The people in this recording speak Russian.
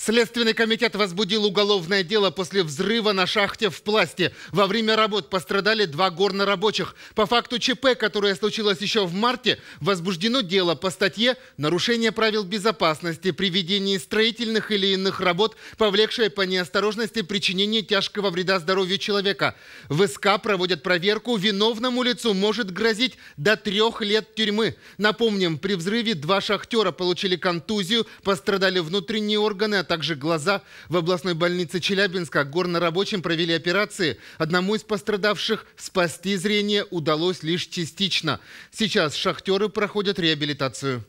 Следственный комитет возбудил уголовное дело после взрыва на шахте в Пласте. Во время работ пострадали два горнорабочих. По факту ЧП, которое случилось еще в марте, возбуждено дело по статье «Нарушение правил безопасности при ведении строительных или иных работ, повлекшее по неосторожности причинение тяжкого вреда здоровью человека». В СК проводят проверку. Виновному лицу может грозить до трех лет тюрьмы. Напомним, при взрыве два шахтера получили контузию, пострадали внутренние органы, также глаза. В областной больнице Челябинска горнорабочим провели операции. Одному из пострадавших спасти зрение удалось лишь частично. Сейчас шахтеры проходят реабилитацию.